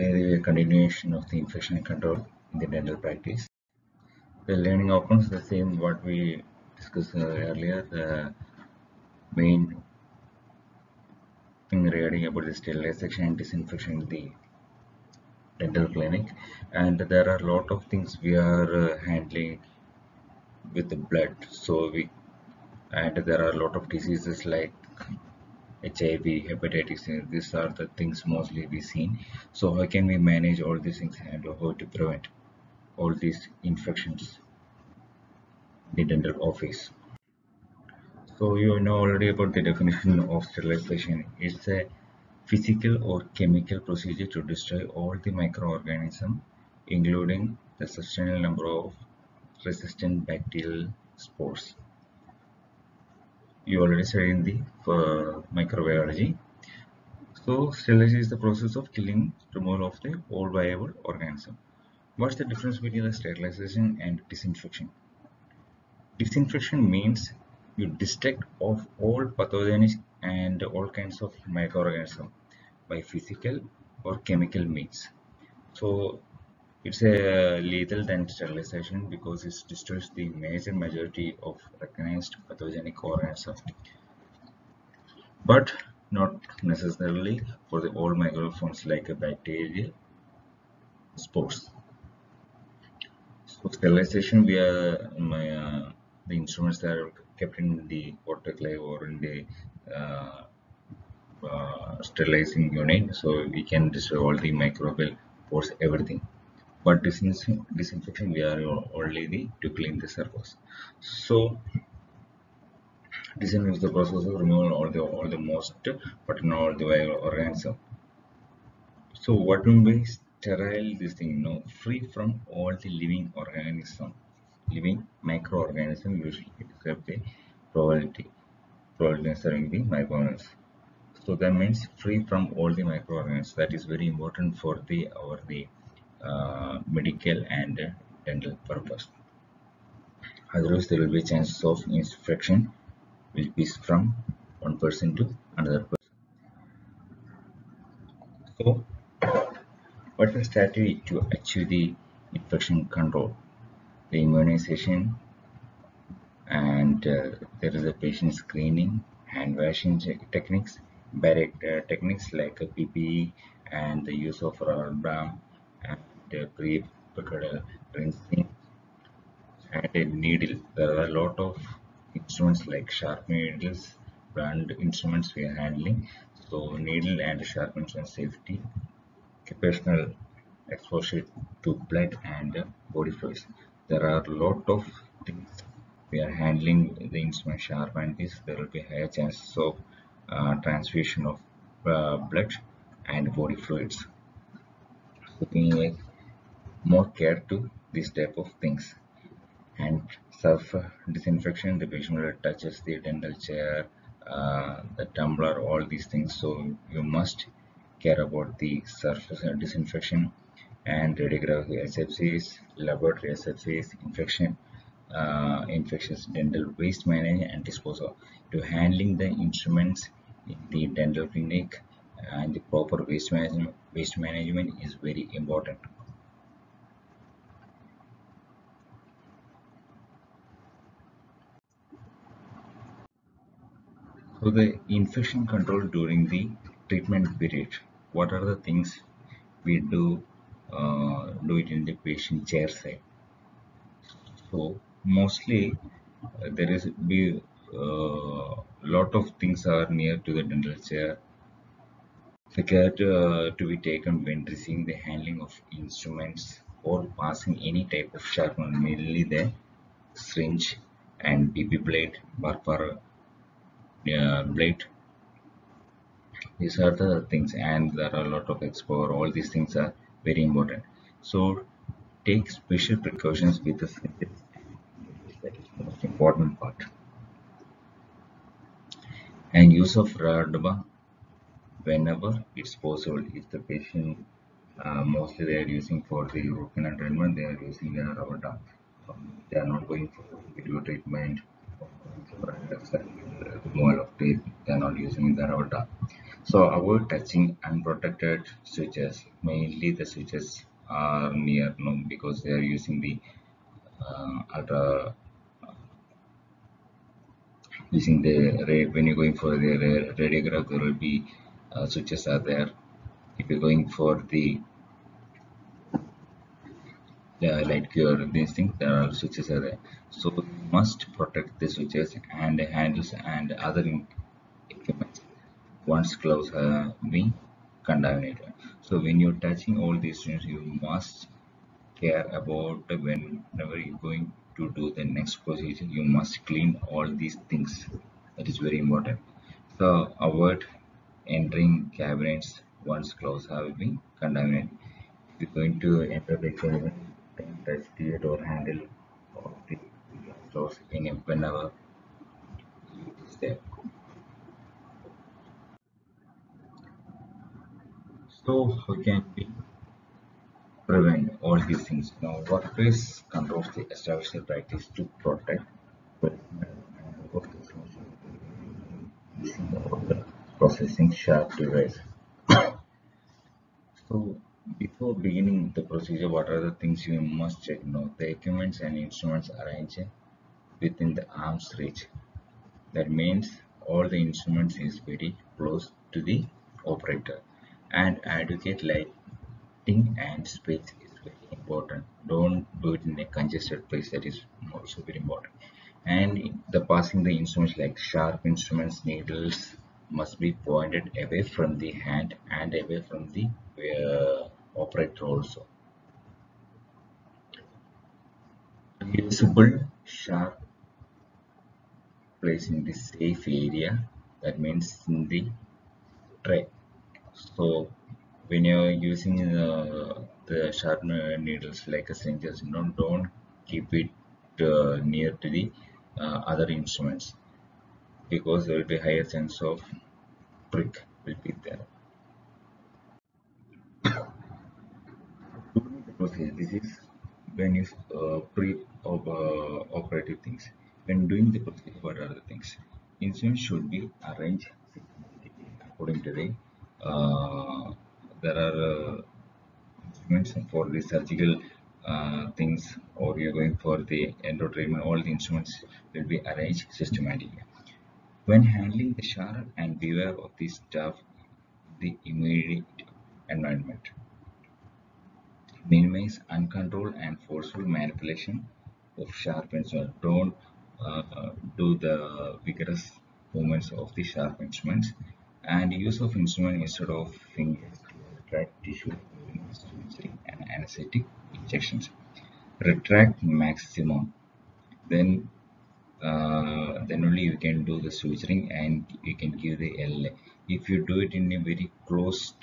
a continuation of the infection control in the dental practice. The learning outcomes the same what we discussed uh, earlier. The main thing regarding about the sterilization and disinfection in the dental clinic, and there are a lot of things we are uh, handling with the blood. So we and there are a lot of diseases like HIV, hepatitis, these are the things mostly we seen. So how can we manage all these things and how to prevent all these infections in the dental office? So you know already about the definition of sterilization. It's a physical or chemical procedure to destroy all the microorganisms, including the substantial number of resistant bacterial spores you already said in the uh, microbiology. So sterilization is the process of killing removal of the all viable organism. What's the difference between the sterilization and disinfection? Disinfection means you distract of all pathogenic and all kinds of microorganisms by physical or chemical means. So it's a lethal than sterilization because it destroys the major majority of recognized pathogenic organisms, but not necessarily for the old microforms like a bacteria spores. So sterilization via my, uh, the instruments that are kept in the autoclave or in the uh, uh, sterilizing unit. So we can destroy all the microbial pores everything but disinfection we are only the to clean the surface. So disinfection is the process of removing all the all the most but not all the organism so what will be sterile this thing no free from all the living organism living microorganism usually except the probability probability serving the microorganisms so that means free from all the microorganisms. That is very important for the our the uh, medical and dental purpose. Otherwise, there will be chances of infection will be from one person to another person. So, what is the strategy to achieve the infection control? The immunization and uh, there is a patient screening, hand washing techniques, direct uh, techniques like PPE and the use of rubber dam pre-prepared rinsing and a needle. There are a lot of instruments like sharp needles, brand instruments we are handling. So needle and sharp instrument safety, occasional exposure to blood and body fluids. There are a lot of things we are handling the instrument sharp and this there will be higher chances of uh, transfusion of uh, blood and body fluids. Looking more care to this type of things and self disinfection the patient will touches the dental chair uh, the tumbler all these things so you must care about the surface disinfection and radiography asepsis, laboratory asepsis, infection, uh, infectious dental waste management and disposal. To handling the instruments in the dental clinic and the proper waste management, waste management is very important. So the infection control during the treatment period. What are the things we do uh, do it in the patient chair side? So mostly uh, there is be uh, lot of things are near to the dental chair. The care uh, to be taken when receiving the handling of instruments or passing any type of sharpener, mainly the syringe and BP blade, barber blade these are the things and there are a lot of expo all these things are very important. So take special precautions with the syringes that is the most important part. And use of radba whenever it's possible. If the patient uh, mostly they are using for the canal treatment they are using the um, they are not going for video treatment removal of teeth they are not using the rubber So avoid touching unprotected switches. Mainly the switches are near no because they are using the uh, ultra using the when you're going for the radiograph there will be uh, switches are there if you're going for the uh, light cure these things there are switches are there. So you must protect the switches and the handles and other equipment once gloves have been contaminated. So when you're touching all these things you must care about whenever you're going to do the next procedure you must clean all these things. That is very important. So avoid entering cabinets once clothes have been contaminated. If you're going to enter the cabinet touch the door handle or the clothes in whenever is there so how can we prevent all these things. Now, workplace controls the established practice to protect processing sharp device. so, before beginning the procedure, what are the things you must check? Now, the equipments and instruments arranged within the arm's reach. That means all the instruments is very close to the operator and adequate lighting and space is very important don't do it in a congested place that is also very important and the passing the instruments like sharp instruments needles must be pointed away from the hand and away from the uh, operator also. Usable sharp place in the safe area that means in the tray so when you're using uh, the sharp needles like a syringes you know don't keep it uh, near to the uh, other instruments because there will be higher chance of prick will be there this is when you uh, pre -op uh, operative things. When doing the procedure what things instruments should be arranged according to the uh, there are uh, instruments for the surgical uh, things or you're going for the endo treatment all the instruments will be arranged systematically. When handling the sharp and beware of the stuff the immediate environment minimize uncontrolled and forceful manipulation of sharp instruments don't uh, do the vigorous movements of the sharp instruments and use of instrument instead of fingers retract tissue and anesthetic injections. Retract maximum. Then uh, then only you can do the suturing and you can give the LA. If you do it in a very closed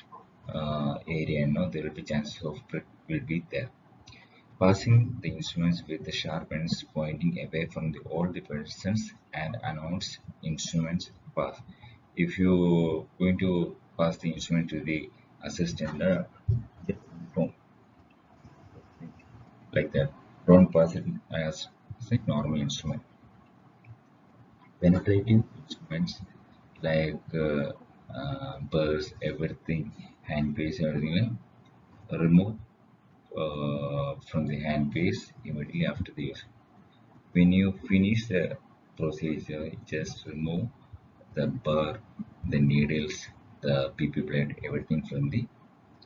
uh, area, no, there will be chances of prick will be there. Passing the instruments with the sharp ends pointing away from the, all the persons and announce instruments pass. If you going to pass the instrument to the assistant uh, like that don't pass it as a normal instrument penetrating instruments like uh, uh, burrs everything handpiece everything remove uh, from the handpiece immediately after the use when you finish the procedure just remove the burr the needles the BP blade, everything from the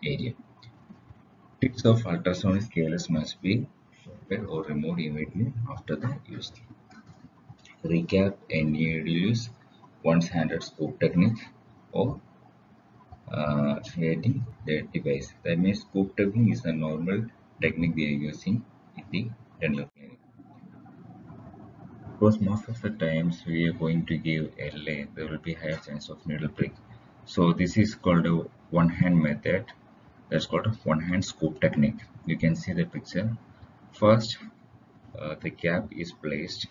area. Tips of ultrasonic scalers must be sharpened or removed immediately after the use. Recap needle use once handed scoop technique or uh, creating the device. That means scoop technique is a normal technique we are using in the dental clinic. Because most of the times we are going to give LA, there will be higher chance of needle prick. So this is called a one hand method. That's called a one hand scoop technique. You can see the picture. First uh, the cap is placed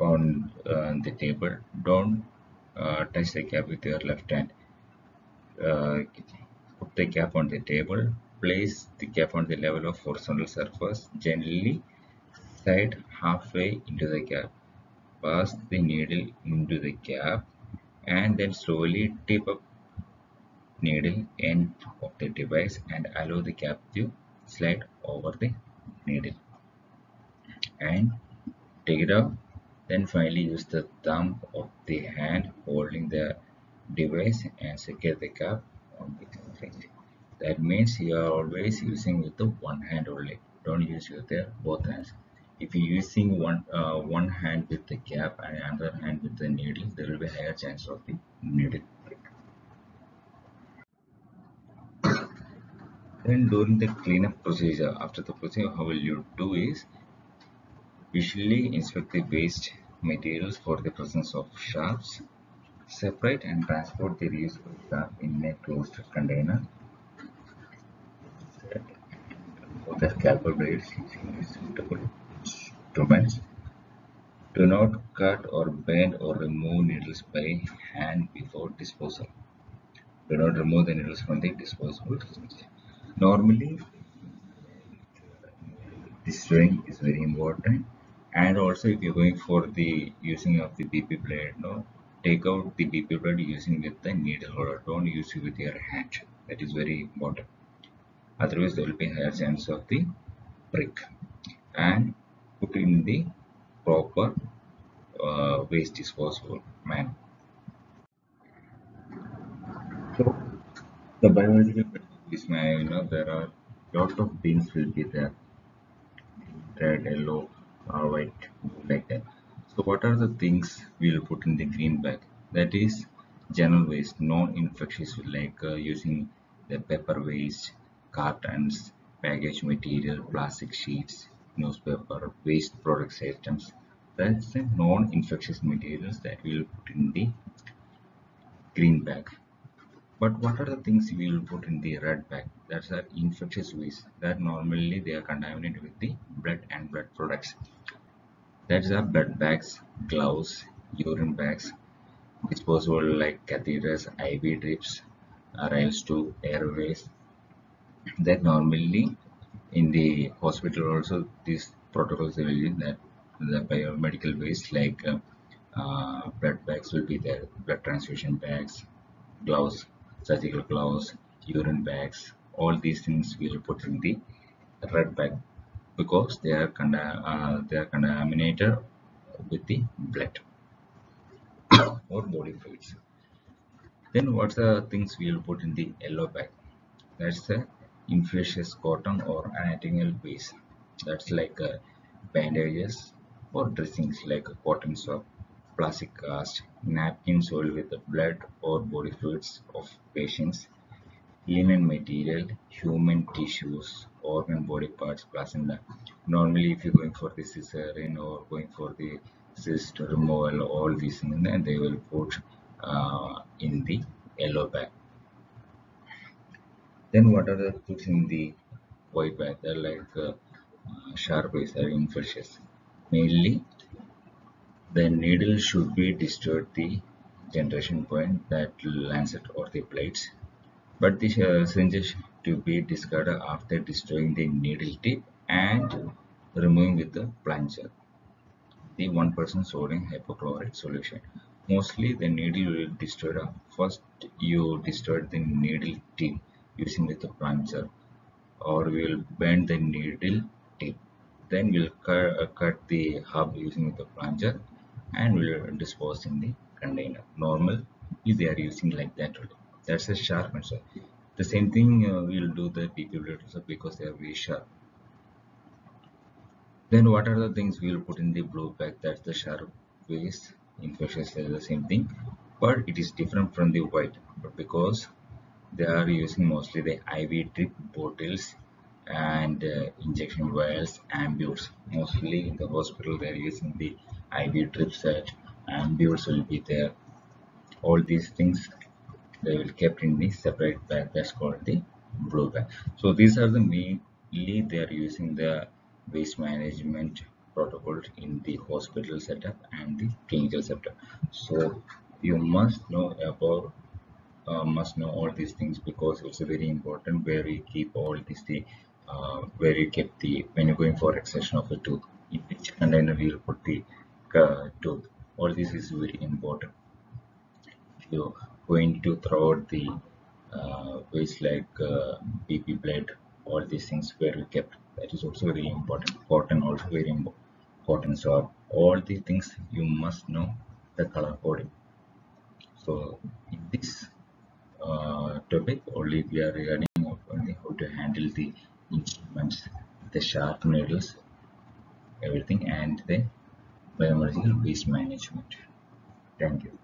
on uh, the table. Don't touch the cap with your left hand. Uh, put the cap on the table. Place the cap on the level of horizontal surface. Gently slide halfway into the cap. Pass the needle into the cap and then slowly tip up needle end of the device and allow the cap to slide over the needle. And take it out then finally use the thumb of the hand holding the device and secure the cap on the fringe. That means you are always using with the one hand only. Don't use with the both hands. If you're using one uh, one hand with the cap and another hand with the needle, there will be higher chance of the needle break. Then during the cleanup procedure, after the procedure, how will you do is visually inspect the waste materials for the presence of sharps Separate and transport the reusable stuff in a closed container. The scalpel blades suitable instruments. Do not cut or bend or remove needles by hand before disposal. Do not remove the needles from the disposable. Normally, this ring is very important and also if you're going for the using of the BP blade no take out the BP blood using with the needle holder. Don't use it with your hand. That is very important. Otherwise there will be higher chance of the prick and put in the proper uh, waste disposal man. So the biological is you know there are lot of bins will be there. Red yellow or white like that so what are the things we will put in the green bag? That is general waste, non-infectious like uh, using the paper waste, cartons, package material, plastic sheets, newspaper, waste products items. That's the non-infectious materials that we will put in the green bag. But what are the things we will put in the red bag? That's our infectious waste. That normally they are contaminated with the blood and blood products. That's are blood bags, gloves, urine bags, disposable like catheters, IV drips, Ryle's tube airways. That normally in the hospital also these protocols will use that the biomedical waste like uh, uh, blood bags will be there, blood transfusion bags, gloves, surgical gloves, urine bags, all these things we will put in the red bag because they are uh, they are contaminated with the blood or body fluids. Then what's the things we will put in the yellow bag? That's the infectious cotton or anatomical waste. That's like uh, bandages or dressings like cotton soap plastic cast napkins filled with the blood or body fluids of patients linen material, human tissues, organ body parts, placenta. Normally, if you're going for the cesarean or going for the cyst removal, all these things, they will put uh, in the yellow bag. Then what are the foods in the white bag? They're like uh, sharp are infectious. Mainly, the needle should be destroyed the generation point that lancet or the plates but the uh, syringes to be discarded after destroying the needle tip and removing with the plunger. The 1% person sodium hypochlorite solution. Mostly the needle will destroy first you destroy the needle tip using with the plunger or we will bend the needle tip. Then we'll cut, uh, cut the hub using the plunger and we'll dispose in the container. Normal if they are using like that only that's a sharp answer the same thing uh, we'll do the PP also because they are very sharp. Then what are the things we'll put in the blue bag that's the sharp waste infectious is the same thing but it is different from the white. But because they are using mostly the IV drip bottles and uh, injection vials ampules mostly in the hospital they are using the IV drip set ampules will be there. All these things they will kept in the separate bag that's called the blue bag. So these are the mainly they are using the waste management protocol in the hospital setup and the clinical setup. So you must know about uh, must know all these things because it's very important where we keep all these the uh, where you keep the when you're going for extraction of a tooth in which container we will put the uh, tooth. All this is very important. You going to throw out the uh, waste like uh, BP blood, all these things where we kept. That is also very important. Cotton also very important. So all these things you must know the color coding. So in this uh, topic only we are regarding only how to handle the instruments, the sharp needles, everything and the biomedical waste management. Thank you.